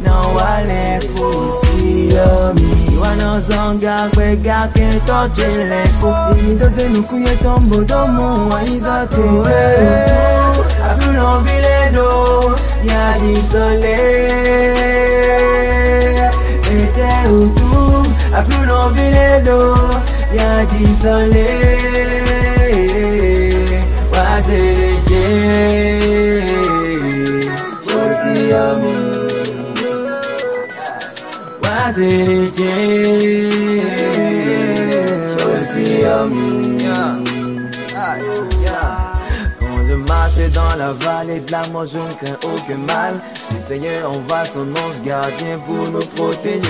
na wale kusio mi. Wanazonga kwega ketojeleko imitozenukuye tombodomo waizakewe abulobiledo yajisole ete utu abulobiledo yajisole wazereje osiomi osiyomi Wazirije Quand je marche dans la vallée de la mort, je ne crains aucun mal. Le Seigneur envoie son ange gardien pour nous protéger.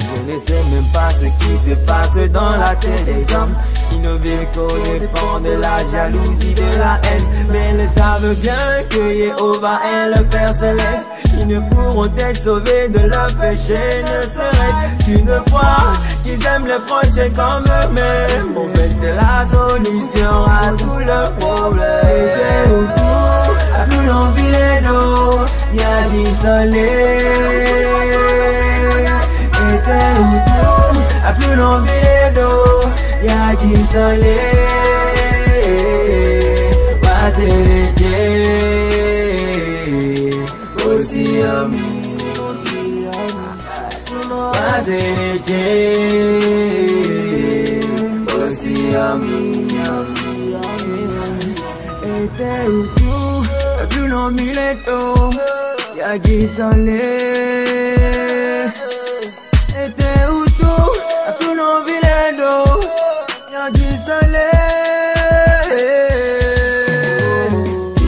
Je ne sais même pas ce qui se passe dans la tête des hommes. Ils ne vivent qu'au dépend de la jalousie, de la haine. Mais ils savent bien que Jéhovah est le Père Céleste. Ils ne pourront être sauvés de leur péché, ne serait-ce qu'une fois qu'ils aiment le prochain comme eux-mêmes. C'est la solution à tout le problème. Et autour, à plus l'envie dos, y a du soleil. Et autour, à plus l'envie dos, y a du soleil. Wazereje, Osiyomi, Wazereje, Osiyomi, Ete utu, Akuno mileto, Yaji sole. Ete utu, Akuno viledo, Yaji sole.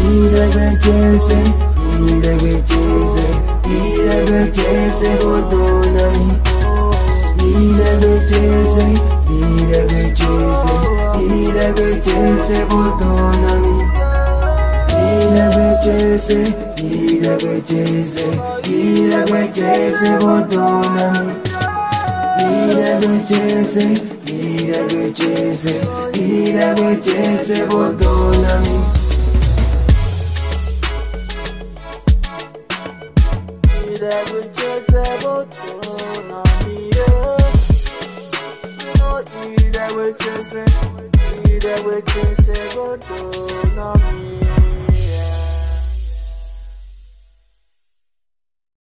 Irebechese, irebechese, irebechese bodonami. Irebechese, irebechese, irebechese bodonami. Irebechese, irebechese, irebechese bodonami. Irebechese, irebechese, irebechese bodonami. Irebechese bodonami. Irebechese, irebechese bodonami.